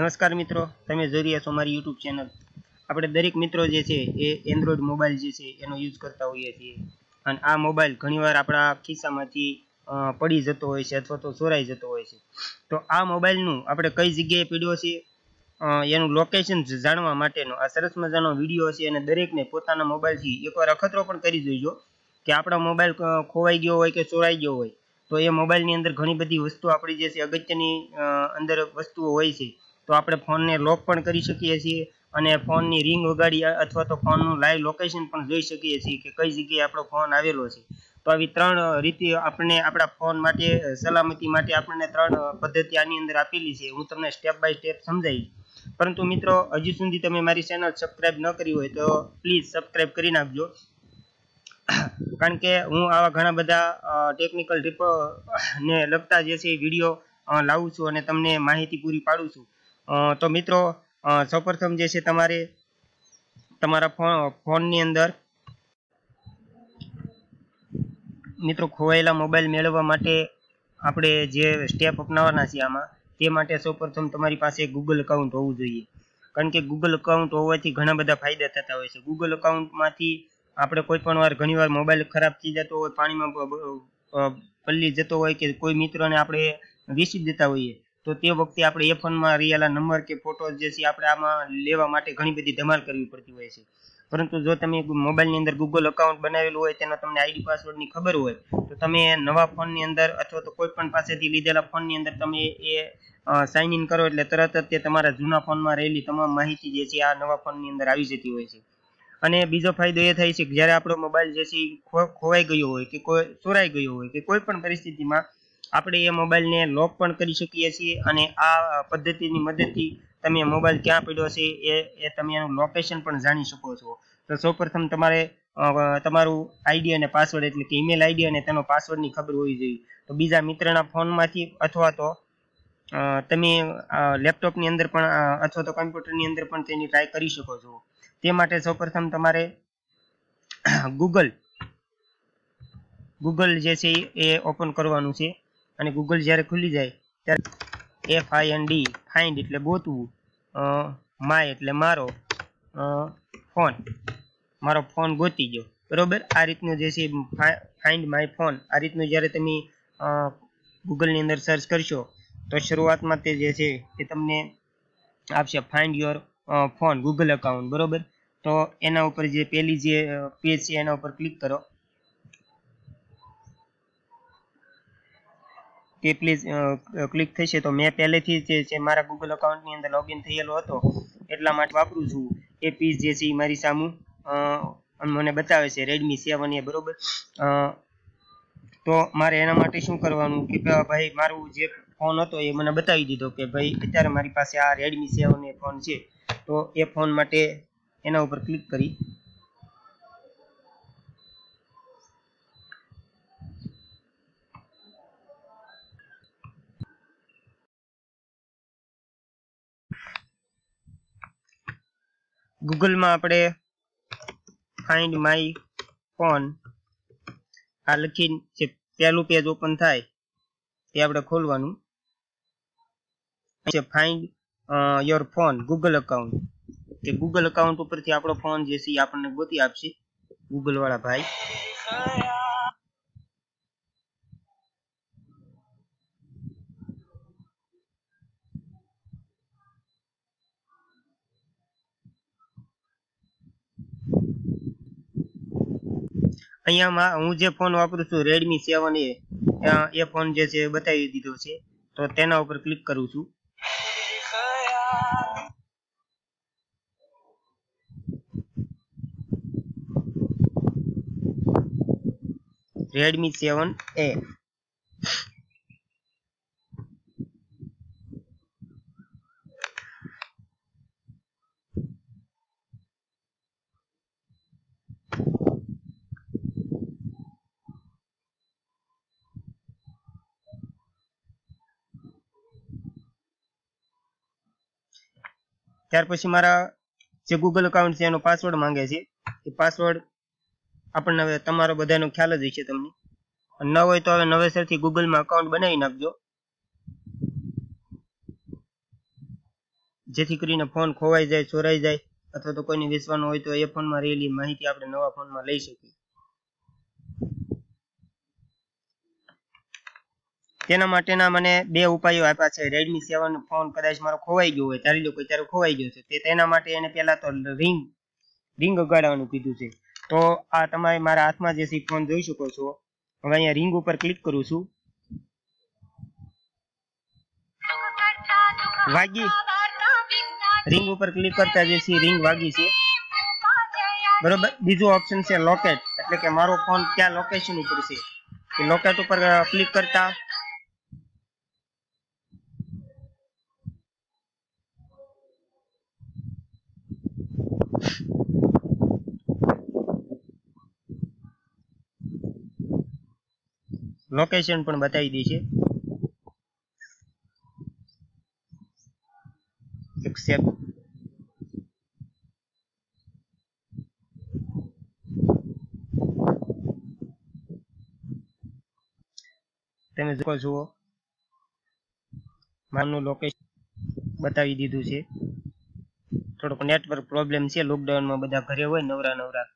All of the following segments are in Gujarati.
નમસ્કાર મિત્રો, તમે જોઈ રહ્યા છો મારી યુટ્યુબ ચેનલ આપણે દરેક મિત્રો જે છે એ એન્ડ્રોઈડ મોબાઈલ જે છે એનો યુઝ કરતા હોઈએ છીએ. અને આ મોબાઈલ ઘણીવાર આપણા ખિસ્સામાંથી પડી જતો હોય છે અથવા તો ચોરાઈ જતો હોય છે. તો આ મોબાઈલનું આપણે કઈ જગ્યાએ પડ્યો છે? એનું લોકેશન જાણવા માટેનો આ સરસ મજાનો વીડિયો છે અને દરેકને પોતાના મોબાઈલથી એકવાર અખતરો પણ કરી જોઈજો કે આપણો મોબાઈલ ખોવાઈ ગયો હોય કે ચોરાઈ ગયો હોય. તો એ મોબાઈલની અંદર ઘણી બધી વસ્તુ આપણી જે છે અગત્યની અંદર વસ્તુઓ હોય છે. તો આપણે ફોનને લોક પણ કરી શકીએ છીએ અને ફોનની રિંગ વગાડી અથવા તો ફોનનું લાઈવ લોકેશન પણ જોઈ શકીએ છીએ કે કઈ જગ્યાએ આપણો ફોન આવેલો છે. તો આવી ત્રણ રીતે આપણે આપણા ફોન માટે, સલામતી માટે આપણને ત્રણ પદ્ધતિ આની અંદર આપેલી છે. હું તમને સ્ટેપ બાય સ્ટેપ સમજાવીશ. પરંતુ મિત્રો, હજી સુધી તમે મારી ચેનલ સબસ્ક્રાઇબ ન કરી હોય તો પ્લીઝ સબસ્ક્રાઇબ કરી નાખજો. કારણ કે હું આવા ઘણા બધા ટેકનિકલ ટીપ ને લગતા જે છે વીડિયો લાવું છું અને તમને માહિતી પૂરી પાડું છું. તો મિત્રો સૌપ્રથમ જે છે તમારે તમારા ફોન ફોનની અંદર મિત્રો ખોવાયેલા મોબાઈલ મેળવવા માટે આપણે જે સ્ટેપ અપનાવવાના છીએ આમાં, તે માટે સૌપ્રથમ તમારી પાસે ગૂગલ અકાઉન્ટ હોવું જોઈએ. કારણ કે ગૂગલ અકાઉન્ટ હોવાથી ઘણા બધા ફાયદા થતા હોય છે. ગૂગલ અકાઉન્ટમાંથી આપણે કોઈ પણ વાર ઘણીવાર મોબાઈલ ખરાબ થઈ જતો હોય, પાણીમાં પલ્લી જતો હોય કે કોઈ મિત્રને આપણે વેચી દેતા હોઈએ તો તે વખતે આપણે એ ફોનમાં રહેલા નંબર કે ફોટો જે છે આપણે આમાં લેવા માટે ઘણી બધી ધમાલ કરવી પડતી હોય છે. પરંતુ જો તમે મોબાઈલની અંદર ગૂગલ અકાઉન્ટ બનાવેલું હોય, તેનો તમને આઈડી પાસવર્ડની ખબર હોય, તો તમે નવા ફોનની અંદર અથવા તો કોઈ પણ પાસેથી લીધેલા ફોનની અંદર તમે એ સાઇન ઇન કરો એટલે તરત જ તે તમારા જૂના ફોનમાં રહેલી તમામ માહિતી જે છે આ નવા ફોનની અંદર આવી જતી હોય છે. અને બીજો ફાયદો એ થાય છે કે જ્યારે આપણો મોબાઈલ જે છે ખોવાઈ ગયો હોય કે કોઈ, ચોરાઈ ગયો હોય કે કોઈ પણ પરિસ્થિતિમાં આપણે એ મોબાઈલને લોક પણ કરી શકીએ છીએ અને આ પદ્ધતિની મદદથી તમે મોબાઈલ ક્યાં પડ્યો છે એ એ તમે એનું લોકેશન પણ જાણી શકો છો. તો સૌપ્રથમ તમારે તમારું આઈડી અને પાસવર્ડ એટલે કે ઈમેલ આઈડી અને તેનો પાસવર્ડની ખબર હોવી જોઈએ. તો બીજા મિત્રના ફોનમાંથી અથવા તો તમે લેપટોપની અંદર પણ અથવા તો કમ્પ્યુટરની અંદર પણ તેની ટ્રાય કરી શકો છો. તે માટે સૌપ્રથમ તમારે ગૂગલ ગૂગલ જે છે એ ઓપન કરવાનું છે. અને ગૂગલ જ્યારે ખુલી જાય, ત્યારે F I N D find એટલે ગોતવું માય એટલે મારો ફોન મારો ફોન ગોતી ગયો. બરોબર? આ રીતનું જે છે ફાઇન્ડ માય ફોન આ રીતનું જ્યારે તમે ગૂગલની અંદર સર્ચ કરશો, તો શરૂઆતમાં તે જે છે, એ તમને આપશે find your phone Google account બરોબર? તો એના ઉપર જે પેલી જે પેજ છે, એના ઉપર ક્લિક કરો. તે પ્લીઝ ક્લિક થશે તો મેં પહેલેથી જે છે મારા ગૂગલ અકાઉન્ટની અંદર લોગિન થયેલો હતો, એટલા માટે વાપરું છું. એ પીસ જે છે એ મારી સામું મને બતાવે છે રેડમી સેવન એ, બરોબર? તો મારે એના માટે શું કરવાનું કે ભાઈ મારું જે ફોન હતો એ મને બતાવી દીધો કે, ભાઈ, અત્યારે મારી પાસે આ રેડમી સેવન એ ફોન છે. તો એ ફોન માટે એના ઉપર ક્લિક કરી ગૂગલમાં આપણે ફાઇન્ડ માય ફોન આ લખીને જે પહેલું પેજ ઓપન થાય તે આપણે ખોલવાનું. છે find your phone Google account કે ગૂગલ અકાઉન્ટ ઉપરથી આપણો ફોન જે છે આપણને ગોતી આપશે. ગૂગલ વાળા ભાઈ. અહીંયામાં હું જે ફોન વાપરું છું રેડમી સેવન એ એ ફોન જે છે બતાવી દીધો છે. તો તેના ઉપર ક્લિક કરું છું. રેડમી સેવન એ ત્યાર પછી મારા જે ગૂગલ અકાઉન્ટ છે, એનો પાસવર્ડ માંગે છે. એ પાસવર્ડ આપણને હવે તમારો બધાનો ખ્યાલ જ હશે તમને. ન હોય તો હવે નવેસરથી ગૂગલમાં અકાઉન્ટ બનાવી નાખજો. જેથી કરીને ફોન ખોવાઈ જાય, ચોરાઈ જાય, અથવા તો કોઈને વેચવાનો હોય તો એ ફોનમાં રહેલી માહિતી આપણે નવા ફોનમાં લઈ શકીએ. તેના માટેના મને બે ઉપાયો આપ્યા છે. રેડમી સેવન ફોન કદાચ મારો ખોવાઈ ગયો હોય, ધારી લો કોઈ ત્યારે ખોવાઈ ગયો છે, તે તેના માટે એને પહેલા તો રિંગ રિંગ ઉગાડવાનું કીધું છે. તો આ તમારે મારા હાથમાં જે છે ફોન જોઈ શકો છો. હવે અહીંયા રિંગ ઉપર ક્લિક કરું છું. વાગી. રિંગ ઉપર ક્લિક કરતા જે છે રિંગ વાગી છે. બરોબર? બીજું ઓપ્શન છે લોકેટ એટલે કે મારો ફોન ક્યાં લોકેશન ઉપર છે? લોકેટ ઉપર ક્લિક કરતા લોકેશન પણ બતાવી દેશે એક્સેપ્ટ તમે જોઈ જુઓ મારું લોકેશન બતાવી દીધું છે. થોડોક નેટવર્ક પ્રોબ્લેમ છે લોકડાઉનમાં બધા ઘરે હોય નવરા નવરા.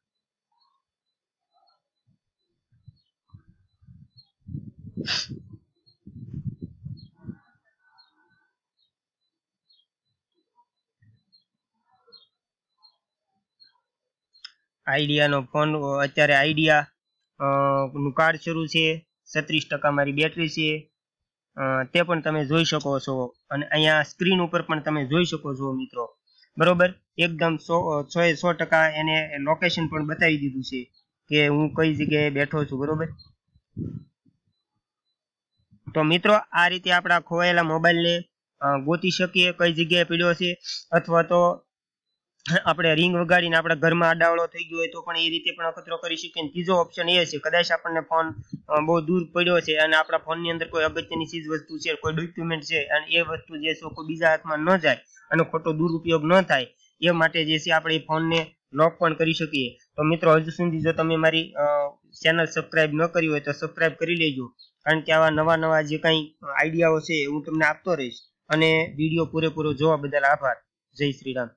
આઈડિયાનો ફોન અત્યારે આઈડિયા નું કાર્ડ શરૂ છે, છત્રીસ ટકા મારી બેટરી છે તે પણ તમે જોઈ શકો છો અને અહીંયા સ્ક્રીન ઉપર પણ તમે જોઈ શકો છો મિત્રો. બરોબર? એકદમ સો સો એ સો ટકા એને લોકેશન પણ બતાવી દીધું છે કે હું કઈ જગ્યાએ બેઠો છું, બરોબર? તો મિત્રો, આ રીતે આપણા ખોવાયેલા મોબાઈલને ગોતી શકીએ, કઈ જગ્યાએ પડ્યો છે, અથવા તો આપણે રિંગ વગાડીને આપણા ઘરમાં આડાવડો થઈ ગયો હોય તો પણ એ રીતે પણ અખતરો કરી શકીએ. ત્રીજો ઓપ્શન એ છે, કદાચ આપણને ફોન બહુ દૂર પડ્યો છે અને આપણા ફોનની અંદર કોઈ અગત્યની ચીજ વસ્તુ છે, કોઈ ડોક્યુમેન્ટ છે, અને એ વસ્તુ જે છે, કોઈ બીજા હાથમાં ન જાય અને ખોટો દુરુપયોગ ન થાય, એ માટે જે છે આપણે એ ફોનને લોક પણ કરી શકીએ. તો મિત્રો, હજુ સુધી જો તમે મારી ચેનલ સબસ્ક્રાઇબ ન કરી હોય તો સબસ્ક્રાઇબ કરી લેજો. કારણ કે આવા નવા નવા જે કંઈ આઈડિયાઓ છે હું તમને આપતો રહીશ. અને વીડિયો પૂરેપૂરો જોવા બદલ આભાર. જય શ્રી રામ.